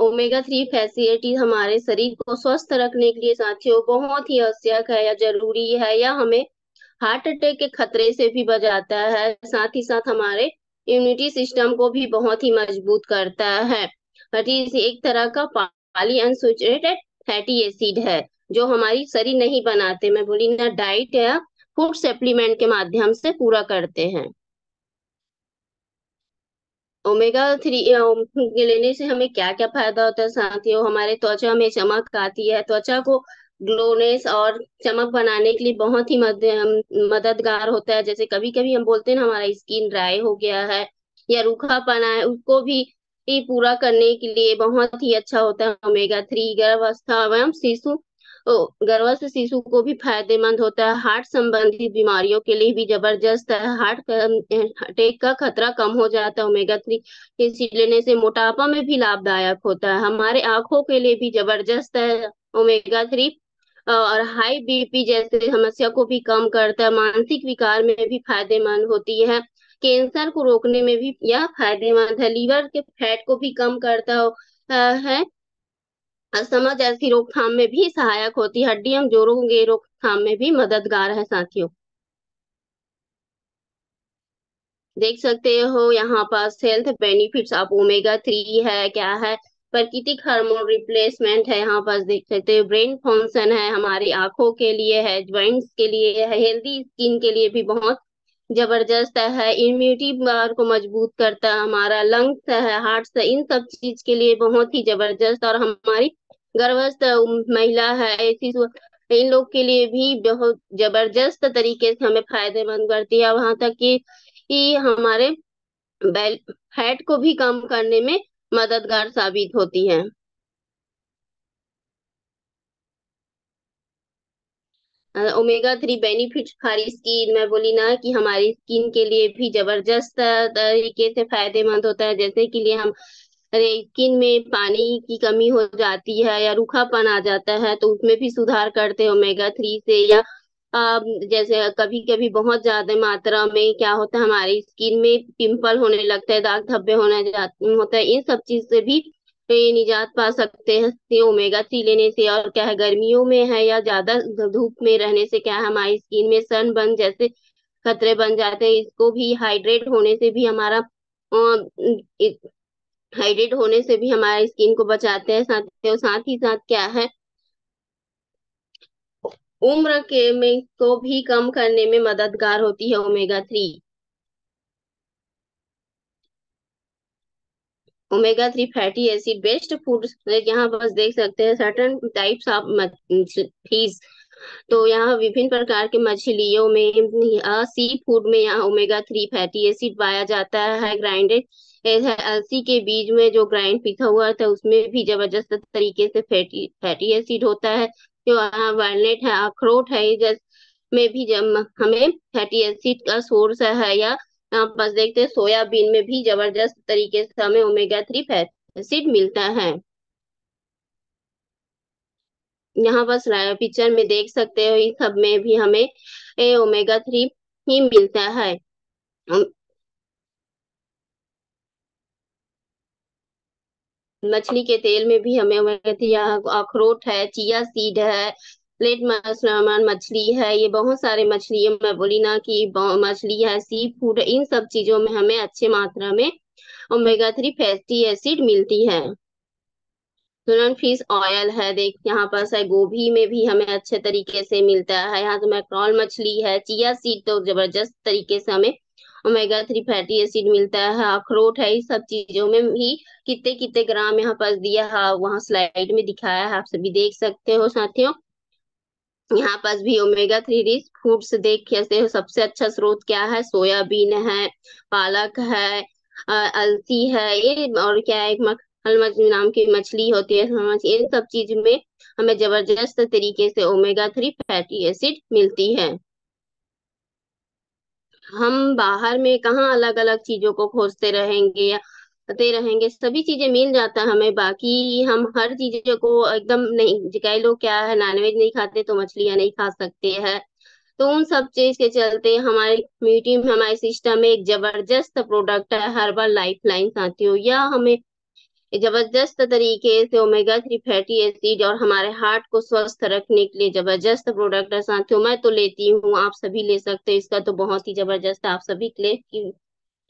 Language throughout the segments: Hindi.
ओमेगा थ्री फैसिलिटी हमारे शरीर को स्वस्थ रखने के लिए साथियों, बहुत ही आवश्यक है या ज़रूरी है या हमें हार्ट अटैक के खतरे से भी बचाता है, साथ ही साथ हमारे इम्यूनिटी सिस्टम को भी बहुत ही मज़बूत करता है। एक तरह का पाली अनसैचुरेटेड फैटी एसिड है, जो हमारी शरीर नहीं बनाते। मैं बोली ना डाइट या फ़ूड सप्लीमेंट के माध्यम से पूरा करते हैं। ओमेगा थ्री लेने से हमें क्या क्या फ़ायदा होता है? साथियों हमारे त्वचा में चमक आती है। त्वचा को ग्लोनेस और चमक बनाने के लिए बहुत ही मद, मददगार होता है। जैसे कभी कभी हम बोलते हैं हमारा स्किन ड्राई हो गया है या रूखापना है उसको भी पूरा करने के लिए बहुत ही अच्छा होता है। ओमेगा थ्री गर्भावस्था एवं शिशु गर्भस्थ शिशु को भी फ़ायदेमंद होता है। हार्ट संबंधित बीमारियों के लिए भी ज़बरदस्त है। हार्ट अटैक का खतरा कम हो जाता है। ओमेगा थ्री इसी लेने से मोटापा में भी लाभदायक होता है। हमारे आँखों के लिए भी ज़बरदस्त है ओमेगा थ्री। और हाई बीपी जैसे समस्या को भी कम करता है। मानसिक विकार में भी फ़ायदेमंद होती है। कैंसर को रोकने में भी यह फ़ायदेमंद है। लीवर के फैट को भी कम करता है। अस्थमा जैसी रोकथाम में भी सहायक होती है। हड्डियों, जोड़ों के रोकथाम में भी मददगार है साथियों। देख सकते हो, यहाँ पास हेल्थ बेनिफिट्स आप ओमेगा थ्री है, क्या है? प्राकृतिक हार्मोन रिप्लेसमेंट है, यहाँ पास देख सकते हो। ब्रेन फ़ंक्शन है, हमारी आँखों के लिए है ज्वाइंट्स के लिए है हेल्दी स्किन के लिए भी बहुत ज़बरदस्त है इम्यूनिटी पावर को मज़बूत करता है, हमारा लंग्स है हार्ट है, इन सब चीज़ के लिए बहुत ही ज़बरदस्त और हमारी गर्भस्थ महिला है, ऐसी इन लोग के लिए भी बहुत ज़बरदस्त तरीके से हमें फ़ायदेमंद करती है। वहाँ तक कि हमारे फैट को भी कम करने में मददगार साबित होती है। ओमेगा थ्री बेनिफिट हमारी स्किन में बोली ना कि हमारी स्किन के लिए भी ज़बरदस्त तरीके से फ़ायदेमंद होता है। जैसे कि लिए हम स्किन में पानी की कमी हो जाती है या रूखापन आ जाता है तो उसमें भी सुधार करते हैं ओमेगा थ्री से। या आ, जैसे कभी कभी बहुत ज़्यादा मात्रा में क्या होता है हमारी स्किन में पिंपल होने लगता है दाग धब्बे होने होता है इन सब चीज़ से भी निजात पा सकते हैं ओमेगा थ्री लेने से, और क्या है, गर्मियों में है या ज़्यादा धूप में रहने से क्या है, हमारी स्किन में सन बन जैसे खतरे बन जाते हैं, इसको भी हाइड्रेट होने से भी हमारा हाइड्रेट होने से भी हमारे स्किन को बचाते हैं, साथ साथ ही साथ क्या है, उम्र के में को भी कम करने में मददगार होती है omega three omega three fatty acid best food यहाँ बस देख सकते हैं सर्टन टाइप्स ऑफ़ मछलीज तो यहाँ विभिन्न प्रकार के मछलियों में सी फ़ूड में यहाँ ओमेगा थ्री फैटी एसिड पाया जाता है ग्राइंडेड अलसी के बीज में जो ग्राइंड पिसा हुआ था, उसमें भी ज़बरदस्त तरीके से फैटी फैटी एसिड होता है. जो वालनेट है, अखरोट है जैसे में भी जब हमें फैटी एसिड का सोर्स है या यहाँ बस देखते हैं, सोयाबीन में भी ज़बरदस्त तरीके से हमें ओमेगा थ्री फैटी एसिड मिलता है। यहाँ बस पिक्चर में देख सकते हो, इस सब में भी हमें ए ओमेगा थ्री ही मिलता है। मछली के तेल में भी हमें ओमेगा थ्री अखरोट है, चिया सीड है प्लेट मछली है, ये बहुत सारे मछली है। मैं बोली ना कि मछली है सी फ़ूड इन सब चीज़ों में हमें अच्छे मात्रा में ओमेगा थ्री फैटी एसिड मिलती है। सुनन फ़िश ऑयल है, देख, यहाँ पास है, गोभी में भी हमें अच्छे तरीके से मिलता है। यहाँ तो मैक्रॉल मछली है चिया सीड तो ज़बरदस्त तरीके से हमें ओमेगा थ्री फैटी एसिड मिलता है। अखरोट है इस सब चीज़ों में भी कितने कितने ग्राम यहाँ पास दिया है, वहाँ स्लाइड में दिखाया है, आप सभी देख सकते हो, साथियों। यहाँ पास भी ओमेगा थ्री रिच फूड्स देख हो। सबसे अच्छा स्रोत क्या है? सोयाबीन है, पालक है अलसी है, ये और क्या है? मखल नाम की मछली होती है इन सब चीज़ में हमें ज़बरदस्त तरीके से ओमेगा थ्री फैटी एसिड मिलती है। हम बाहर में कहाँ अलग अलग चीज़ों को खोजते रहेंगे या करते रहेंगे, सभी चीज़ें मिल जाता है हमें, बाकी हम हर चीज़ों को एकदम नहीं कई लोग क्या है नॉनवेज नहीं खाते तो मछलियाँ नहीं खा सकते हैं। तो उन सब चीज़ के चलते हमारे कम्युनिटी में हमारे सिस्टम में एक ज़बरदस्त प्रोडक्ट है हर्बल लाइफ लाइन साथियों यह हमें ज़बरदस्त तरीके से ओमेगा थ्री फैटी एसिड और हमारे हार्ट को स्वस्थ रखने के लिए ज़बरदस्त प्रोडक्ट है साथियों मैं तो लेती हूँ, आप सभी ले सकते हैं, इसका तो बहुत ही ज़बरदस्त आप सभी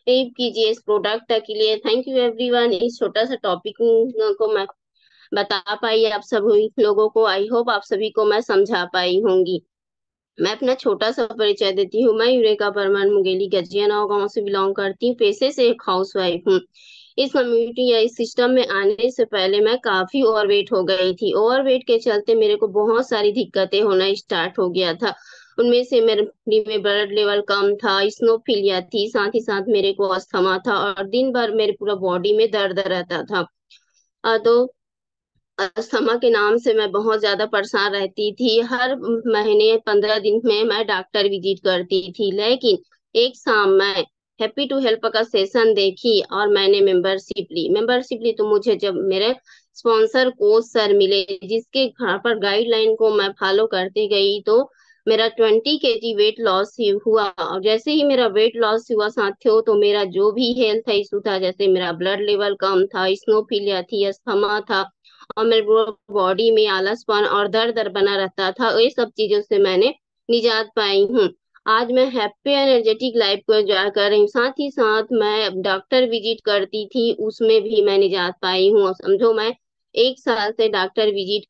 क्लेम कीजिए इस प्रोडक्ट के लिए। थैंक यू एवरीवन इस छोटा सा टॉपिक को मैं बता पाई आप सभी लोगों को। आई होप आप सभी को मैं समझा पाई होंगी। मैं अपना छोटा सा परिचय देती हूँ। मैं यूरेका परमान मुंगेली गजिया गाँव से बिलोंग करती हूँ। पेशे से एक हाउस वाइफ हूँ। इस कम्युनिटी या इस सिस्टम में आने से पहले मैं काफ़ी ओवरवेट हो गई थी। ओवरवेट के चलते मेरे को बहुत सारी दिक्कतें होना स्टार्ट हो गया था। उनमें से मेरे में ब्लड लेवल कम था स्नोफिलिया थी, साथ ही साथ मेरे को अस्थमा था और दिन भर मेरे पूरा बॉडी में दर्द रहता था। तो अस्थमा के नाम से मैं बहुत ज़्यादा परेशान रहती थी। हर महीने पंद्रह दिन में मैं डॉक्टर विज़िट करती थी, लेकिन एक शाम मैं हैप्पी टू हेल्प का सेशन देखी और मैंने मेंबरशिप ली। मेंबरशिप ली तो मुझे जब मेरे स्पॉन्सर कोच सर मिले, जिसके घर पर गाइडलाइन को मैं फॉलो करती गई तो मेरा ट्वेंटी के जी वेट लॉस हुआ। और जैसे ही मेरा वेट लॉस हुआ साथियों तो मेरा जो भी हेल्थ इशू था, जैसे मेरा ब्लड लेवल कम था स्नोफिलिया थी अस्थमा था, और मेरे बॉडी में आलसपन और दर्द दर्द बना रहता था, ये सब चीज़ों से मैंने निजात पाई हूँ। आज मैं हैप्पी एनर्जेटिक लाइफ को एंजॉय कर रही हूँ। साथ ही साथ मैं डॉक्टर विज़िट करती थी, उसमें भी मैं निजात पाई हूँ। समझो मैं एक साल से डॉक्टर विज़िट